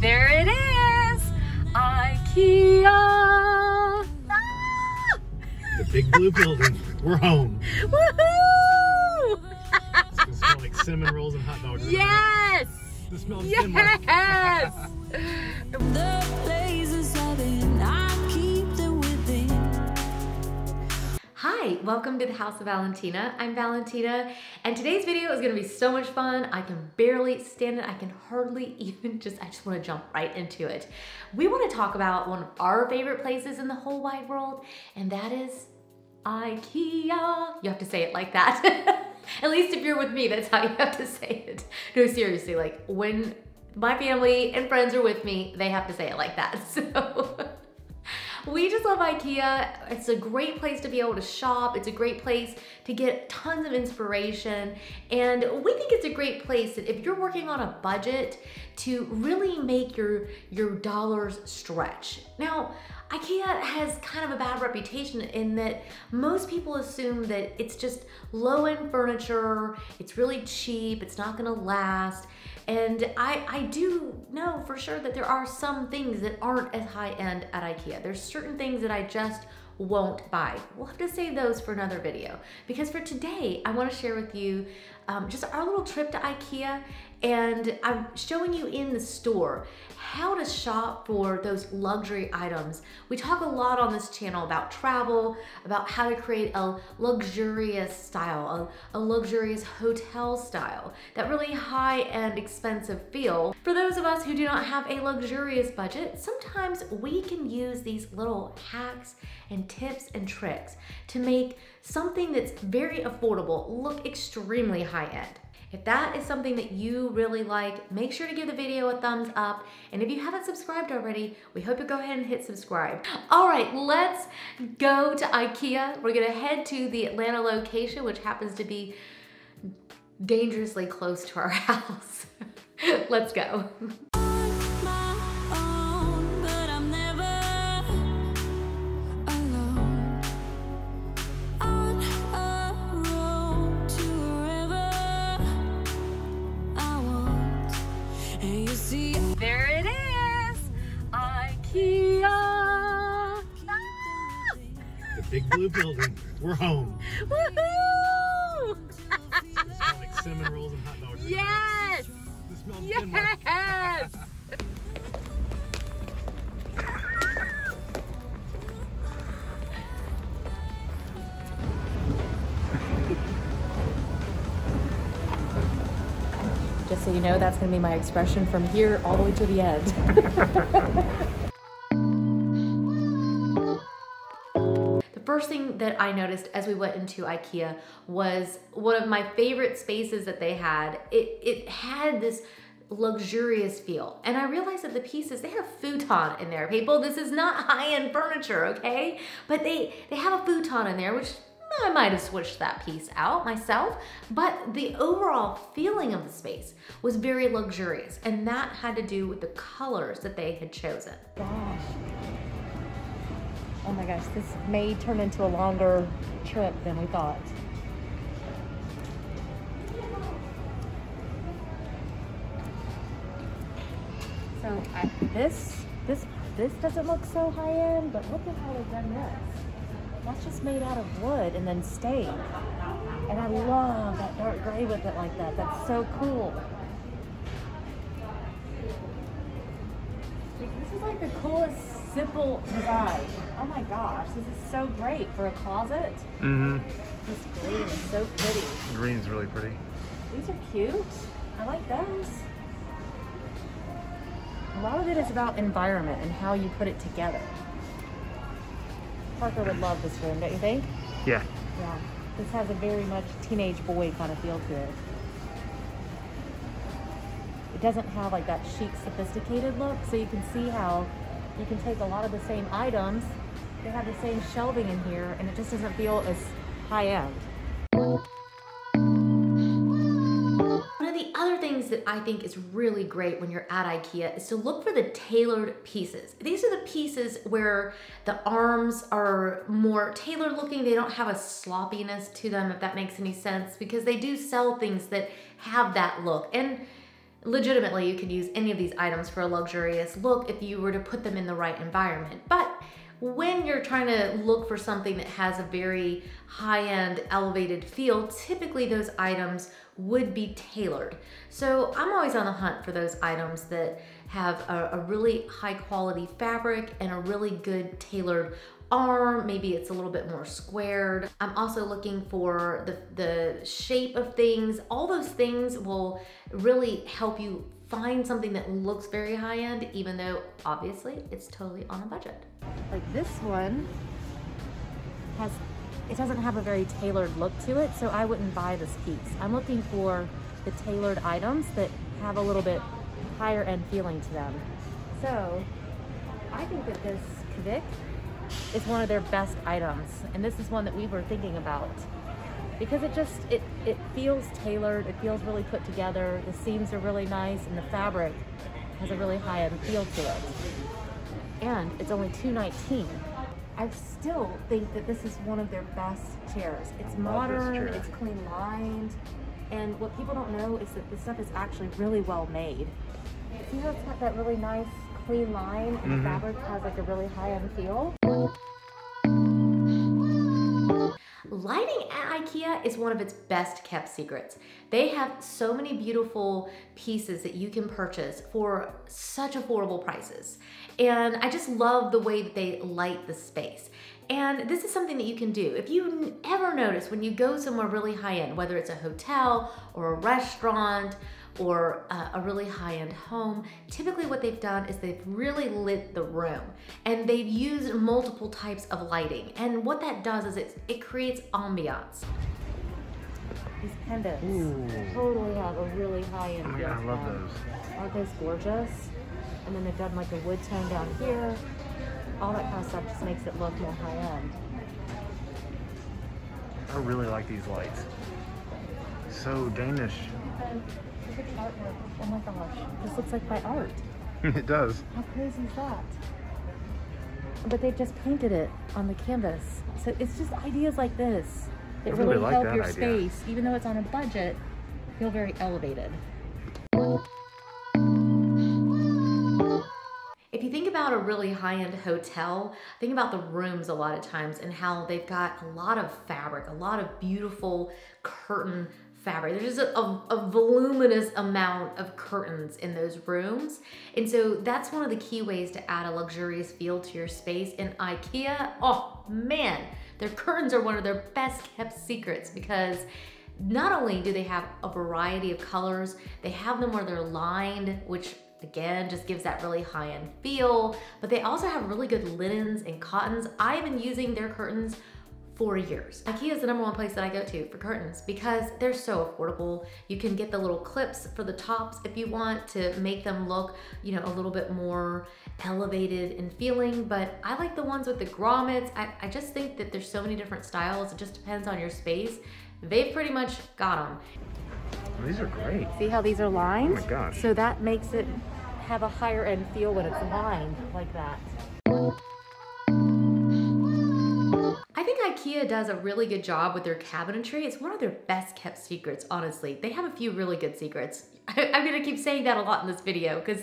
there it is! IKEA! Ah! The big blue building. We're home. Woohoo! It's gonna smell like cinnamon rolls and hot dogs. Yes! The smell of cinnamon. Yes! Hi, welcome to the House of Valentina. I'm Valentina, and today's video is gonna be so much fun. I can barely stand it. I can hardly even just, I just wanna jump right into it. We wanna talk about one of our favorite places in the whole wide world, and that is IKEA. You have to say it like that. At least if you're with me, that's how you have to say it. No, seriously, like when my family and friends are with me, they have to say it like that. So we just love IKEA. It's a great place to be able to shop. It's a great place to get tons of inspiration. And we think it's a great place that if you're working on a budget to really make your, your dollars stretch. Now, IKEA has kind of a bad reputation in that most people assume that it's just low-end furniture, it's really cheap, it's not gonna last. And I, I do know for sure that there are some things that aren't as high-end at IKEA. There's certain things that I just won't buy. We'll have to save those for another video because for today, I wanna share with you um, just our little trip to IKEA and I'm showing you in the store how to shop for those luxury items. We talk a lot on this channel about travel, about how to create a luxurious style, a, a luxurious hotel style, that really high-end expensive feel. For those of us who do not have a luxurious budget, sometimes we can use these little hacks and tips and tricks to make something that's very affordable look extremely high-end. If that is something that you really like, make sure to give the video a thumbs up. And if you haven't subscribed already, we hope you go ahead and hit subscribe. All right, let's go to Ikea. We're gonna head to the Atlanta location, which happens to be dangerously close to our house. let's go. see, There it is, Ikea. Ah! The big blue building. We're home. Woohoo! Like cinnamon rolls and hot dogs. Yes! The smell of cinnamon. Yes! So you know, that's gonna be my expression from here all the way to the end. The first thing that I noticed as we went into IKEA was one of my favorite spaces that they had. It, it had this luxurious feel. And I realized that the pieces, they have futon in there, people. This is not high-end furniture, okay? But they, they have a futon in there, which I might have switched that piece out myself, but the overall feeling of the space was very luxurious, and that had to do with the colors that they had chosen. gosh. Oh my gosh, this may turn into a longer trip than we thought. So I, this, this, this doesn't look so high end, but look at how they've done this. That's just made out of wood and then stained. And I love that dark gray with it like that. That's so cool. This is like the coolest simple design. Oh my gosh, this is so great for a closet. Mm-hmm. This green is so pretty. Green's really pretty. These are cute. I like those. A lot of it is about environment and how you put it together. Parker would love this room, don't you think? Yeah. Yeah. This has a very much teenage boy kind of feel to it. It doesn't have like that chic, sophisticated look, so you can see how you can take a lot of the same items. They have the same shelving in here, and it just doesn't feel as high end. Things that I think is really great when you're at IKEA is to look for the tailored pieces. These are the pieces where the arms are more tailored looking. They don't have a sloppiness to them, if that makes any sense, because they do sell things that have that look. And legitimately you could use any of these items for a luxurious look if you were to put them in the right environment. But when you're trying to look for something that has a very high-end elevated feel, typically those items would be tailored. So I'm always on the hunt for those items that have a, a really high quality fabric and a really good tailored arm, maybe it's a little bit more squared. I'm also looking for the, the shape of things. All those things will really help you find something that looks very high end, even though obviously it's totally on a budget. Like this one has, it doesn't have a very tailored look to it, so I wouldn't buy this piece. I'm looking for the tailored items that have a little bit higher end feeling to them. So I think that this Kivik is one of their best items. And this is one that we were thinking about because it just, it, it feels tailored. It feels really put together. The seams are really nice and the fabric has a really high end feel to it. And it's only 219. I still think that this is one of their best chairs. It's I love this modern, it's clean lined, and what people don't know is that this stuff is actually really well made. See how it's got that really nice clean line and the Mhm. fabric has like a really high end feel? Lighting at IKEA is one of its best kept secrets. They have so many beautiful pieces that you can purchase for such affordable prices. And I just love the way that they light the space. And this is something that you can do. If you ever notice when you go somewhere really high end, whether it's a hotel or a restaurant or uh, a really high-end home, typically what they've done is they've really lit the room and they've used multiple types of lighting. And what that does is it, it creates ambiance. These pendants Ooh. totally have a really high end Oh my god, I love them. those. Aren't those gorgeous? And then they've done like a wood tone down here. All that kind of stuff just makes it look more high end. I really like these lights. So Danish. And look at the artwork. Oh my gosh, this looks like my art. it does. How crazy is that? But they just painted it on the canvas. So it's just ideas like this that really really, like help your idea. space, even though it's on a budget, feel very elevated. If you think about a really high-end hotel, think about the rooms a lot of times and how they've got a lot of fabric, a lot of beautiful curtain fabric. There's just a, a, a voluminous amount of curtains in those rooms. And so that's one of the key ways to add a luxurious feel to your space. In IKEA, oh man, their curtains are one of their best kept secrets because not only do they have a variety of colors, they have them where they're lined, which again just gives that really high-end feel, but they also have really good linens and cottons. I've been using their curtains for years. IKEA is the number one place that I go to for curtains because they're so affordable. You can get the little clips for the tops if you want to make them look, you know, a little bit more elevated in feeling, but I like the ones with the grommets. I, I just think that there's so many different styles. It just depends on your space. They've pretty much got them. These are great. See how these are lined? Oh my gosh. So that makes it have a higher end feel when it's lined like that. I think IKEA does a really good job with their cabinetry. It's one of their best kept secrets, honestly. They have a few really good secrets. I, I'm gonna keep saying that a lot in this video because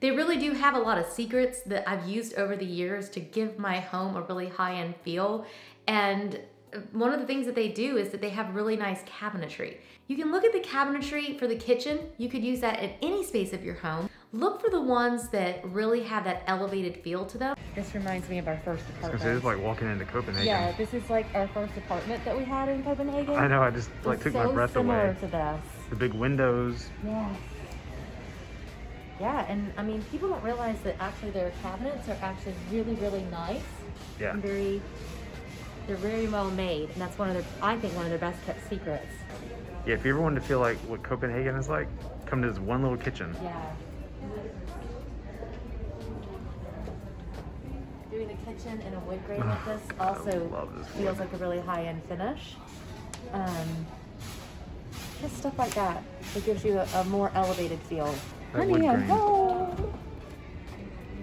they really do have a lot of secrets that I've used over the years to give my home a really high-end feel. And uh, one of the things that they do is that they have really nice cabinetry. You can look at the cabinetry for the kitchen. You could use that in any space of your home. Look for the ones that really have that elevated feel to them. This reminds me of our first apartment. was gonna say, apartment. it's like walking into Copenhagen. yeah, this is like our first apartment that we had in Copenhagen. I know, I just like It's took so my breath similar away. to this. The big windows. Yes. Yeah, and I mean, people don't realize that actually their cabinets are actually really, really nice Yeah. and very, they're very well made, and that's one of their, I think, one of their best kept secrets. Yeah, if you ever wanted to feel like what Copenhagen is like, come to this one little kitchen. Yeah. Doing the kitchen in a wood grain like this also this feels like a really high-end finish. Um, just stuff like that. It gives you a, a more elevated feel. That Honey, I'm home.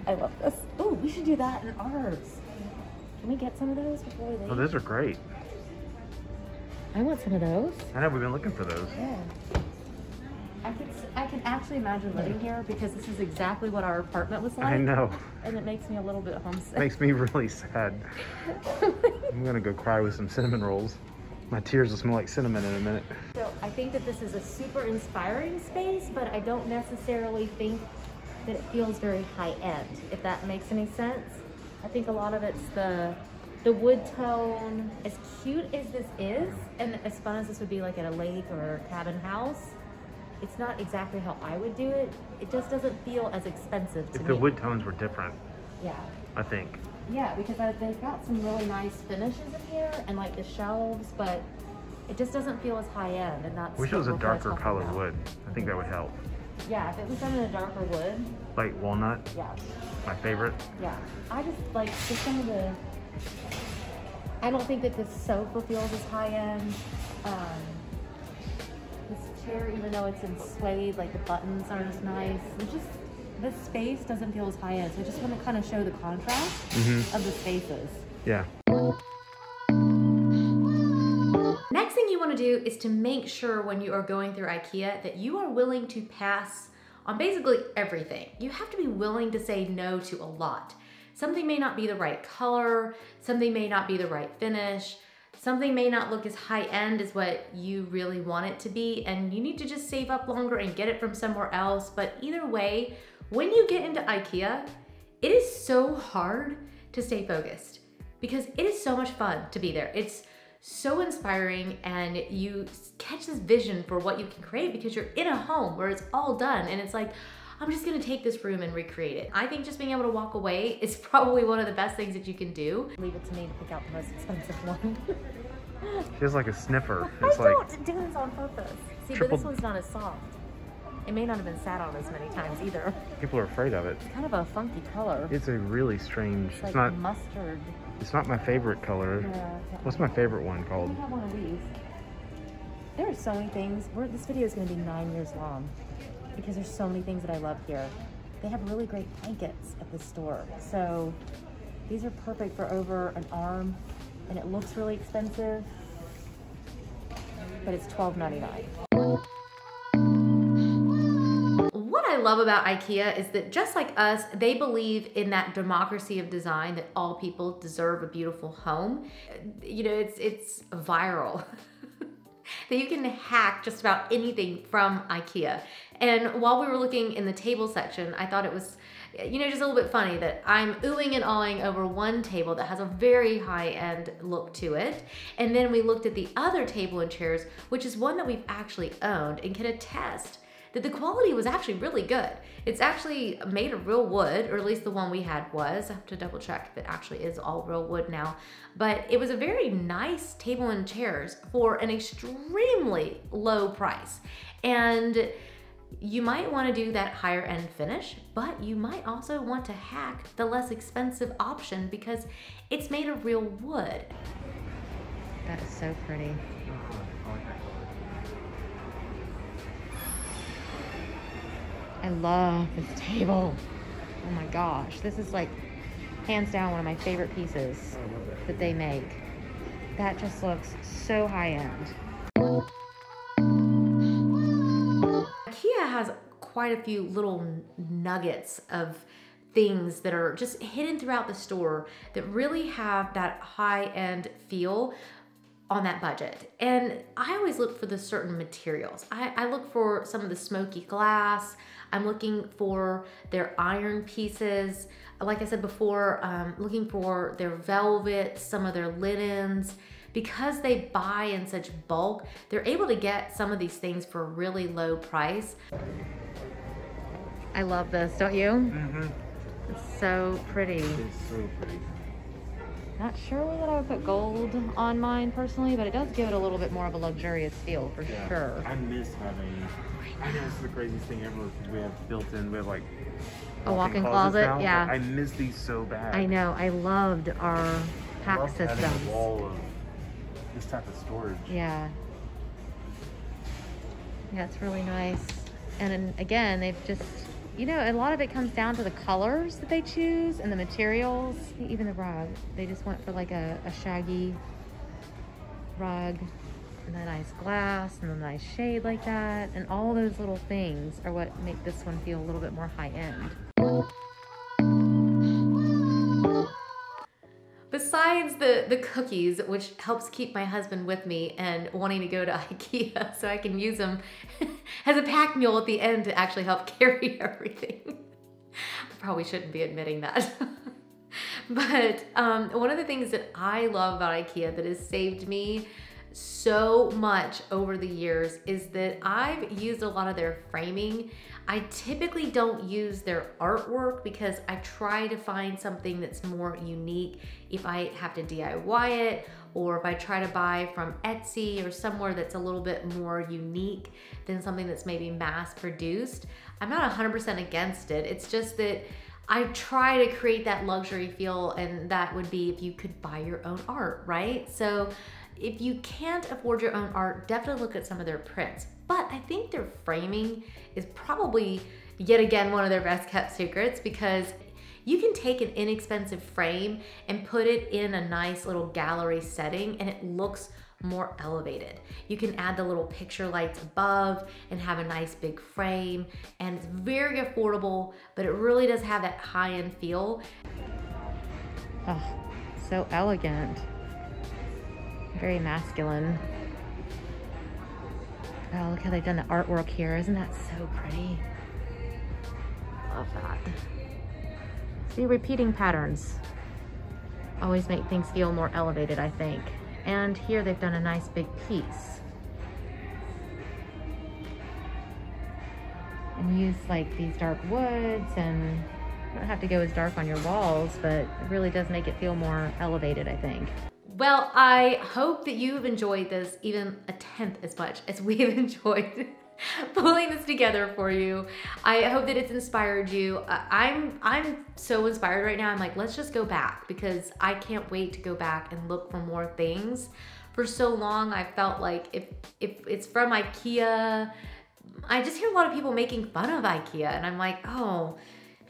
I love this. Oh, we should do that in ours. Can we get some of those before we leave? Oh, those are great. I want some of those. I know, we've been looking for those. Yeah. I can I can actually imagine living here because this is exactly what our apartment was like. I know. And it makes me a little bit homesick. Makes me really sad. I'm gonna go cry with some cinnamon rolls. My tears will smell like cinnamon in a minute. So I think that this is a super inspiring space, but I don't necessarily think that it feels very high end, if that makes any sense. I think a lot of it's the the wood tone. As cute as this is, and as fun as this would be like at a lake or a cabin house, it's not exactly how I would do it. It just doesn't feel as expensive to If me. the wood tones were different, Yeah. I think. Yeah, because I, they've got some really nice finishes in here and like the shelves, but it just doesn't feel as high end and that's Wish it was a what we're kinda darker color about. wood. I think that would help. Yeah, if it was done in a darker wood, Like walnut, yeah, my favorite. yeah. I just like just some of the. I don't think that this sofa feels as high end. Um, chair, even though it's in suede, like the buttons aren't as nice. It's just the space doesn't feel as high end. So I just want to kind of show the contrast Mhm. of the spaces. Yeah. Next thing you want to do is to make sure when you are going through IKEA that you are willing to pass on basically everything. You have to be willing to say no to a lot. Something may not be the right color, something may not be the right finish, something may not look as high end as what you really want it to be, and you need to just save up longer and get it from somewhere else. But either way, when you get into IKEA, it is so hard to stay focused because it is so much fun to be there. It's so inspiring and you catch this vision for what you can create because you're in a home where it's all done and it's like I'm just gonna take this room and recreate it. I think just being able to walk away is probably one of the best things that you can do. Leave it to me to pick out the most expensive one. She has like a sniffer. I It's like don't do this on purpose. See, Triple- but this one's not as soft. It may not have been sat on as many times either. people are afraid of it. It's kind of a funky color. It's a really strange. It's It's not. mustard. It's not my favorite color. Yeah. What's my favorite one I called? think I have one of these. There are so many things. We're, this video is going to be nine years long because there's so many things that I love here. They have really great blankets at this store. So these are perfect for over an arm and it looks really expensive, but it's $12.99. What I love about IKEA is that just like us, they believe in that democracy of design that all people deserve a beautiful home. You know, it's it's viral. that you can hack just about anything from IKEA. And while we were looking in the table section, I thought it was you know, just a little bit funny that I'm oohing and awing over one table that has a very high end look to it. And then we looked at the other table and chairs, which is one that we've actually owned and can attest that the quality was actually really good. It's actually made of real wood, or at least the one we had was. I have to double check if it actually is all real wood now. But it was a very nice table and chairs for an extremely low price. And you might want to do that higher end finish, but you might also want to hack the less expensive option because it's made of real wood. That is so pretty. Uh-huh. I love this table. Oh my gosh, this is like hands down one of my favorite pieces that they make. That just looks so high end. IKEA has quite a few little nuggets of things that are just hidden throughout the store that really have that high end feel on that budget. And I always look for the certain materials. I, I look for some of the smoky glass. I'm looking for their iron pieces. Like I said before, um, looking for their velvet, some of their linens. Because they buy in such bulk, they're able to get some of these things for a really low price. I love this, don't you? Mm-hmm. It's so pretty. It's so pretty. Not sure that I would put gold on mine personally, but it does give it a little bit more of a luxurious feel for sure. I miss having. I know it's the craziest thing ever we have built in. We have like A walk-in closet, now, yeah. I miss these so bad. I know, I loved our pack having systems. wall of this type of storage. Yeah. Yeah, it's really nice. And again, they've just, you know, a lot of it comes down to the colors that they choose and the materials. Even the rug. They just went for like a, a shaggy rug. and the nice glass and the nice shade like that. And all those little things are what make this one feel a little bit more high end. Besides the, the cookies, which helps keep my husband with me and wanting to go to Ikea so I can use them as a pack mule at the end to actually help carry everything. I probably shouldn't be admitting that. but um, one of the things that I love about Ikea that has saved me so much over the years is that I've used a lot of their framing. I typically don't use their artwork because I try to find something that's more unique if I have to DIY it or if I try to buy from Etsy or somewhere that's a little bit more unique than something that's maybe mass produced. I'm not 100% against it. It's just that I try to create that luxury feel and that would be if you could buy your own art, right? So if you can't afford your own art, definitely look at some of their prints. But I think their framing is probably yet again one of their best kept secrets because you can take an inexpensive frame and put it in a nice little gallery setting and it looks more elevated. You can add the little picture lights above and have a nice big frame and it's very affordable, but it really does have that high-end feel. Oh, so elegant. Very masculine. Oh, look how they've done the artwork here. Isn't that so pretty? Love that. See, repeating patterns always make things feel more elevated, I think. And here they've done a nice big piece. And use like these dark woods and you don't have to go as dark on your walls, but it really does make it feel more elevated, I think. Well, I hope that you've enjoyed this even a tenth as much as we've enjoyed pulling this together for you. I hope that it's inspired you. Uh, I'm I'm so inspired right now. I'm like, let's just go back because I can't wait to go back and look for more things. For so long, I felt like if if it's from IKEA, I just hear a lot of people making fun of IKEA, and I'm like, oh,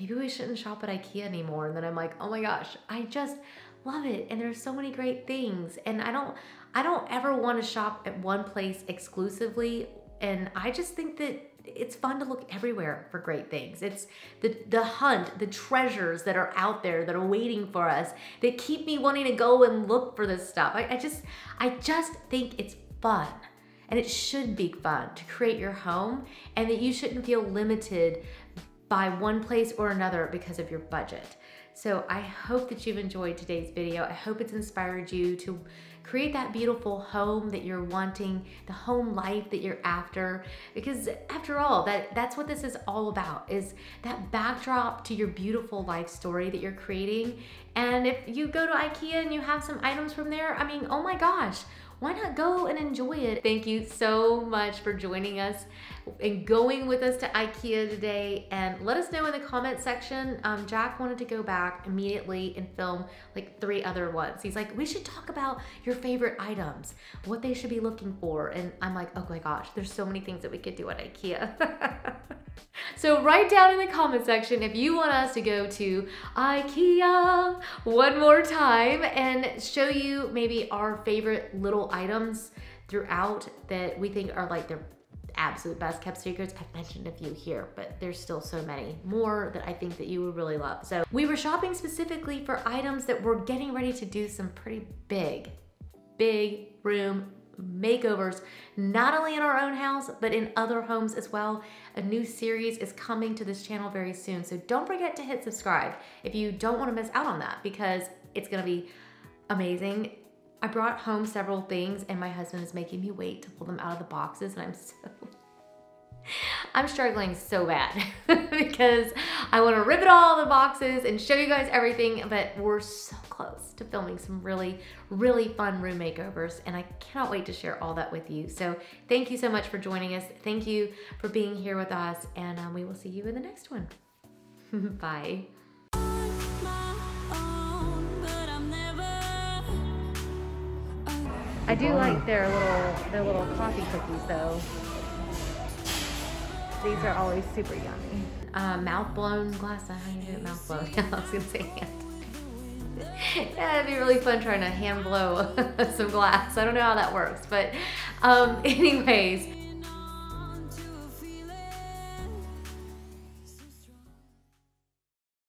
maybe we shouldn't shop at IKEA anymore. And then I'm like, oh my gosh, I just love it and there's so many great things and I don't I don't ever want to shop at one place exclusively and I just think that it's fun to look everywhere for great things. It's the the hunt, the treasures that are out there that are waiting for us that keep me wanting to go and look for this stuff. I, I just I just think it's fun. And it should be fun to create your home and that you shouldn't feel limited by one place or another because of your budget. So I hope that you've enjoyed today's video. I hope it's inspired you to create that beautiful home that you're wanting, the home life that you're after. Because after all, that, that's what this is all about, is that backdrop to your beautiful life story that you're creating. And if you go to Ikea and you have some items from there, I mean, oh my gosh, why not go and enjoy it? Thank you so much for joining us and going with us to Ikea today. And let us know in the comment section. Um, Jack wanted to go back immediately and film like three other ones. He's like, we should talk about your favorite items, what they should be looking for. And I'm like, oh my gosh, there's so many things that we could do at Ikea. so write down in the comment section if you want us to go to Ikea one more time and show you maybe our favorite little items throughout that we think are like their absolute best kept secrets. I've mentioned a few here, but there's still so many more that I think that you would really love. So we were shopping specifically for items that were getting ready to do some pretty big, big room makeovers, not only in our own house, but in other homes as well. A new series is coming to this channel very soon. So don't forget to hit subscribe if you don't wanna miss out on that because it's gonna be amazing. I brought home several things and my husband is making me wait to pull them out of the boxes and I'm so I'm struggling so bad because I want to rip it all the boxes and show you guys everything, but we're so close to filming some really, really fun room makeovers and I cannot wait to share all that with you. So thank you so much for joining us. Thank you for being here with us and um, we will see you in the next one. Bye. I do like their little their little coffee cookies though. These are always super yummy. Uh, mouth blown glass. How do you do it? Mouth blown. I was gonna say hand. yeah, it'd be really fun trying to hand blow some glass. I don't know how that works, but um, anyways,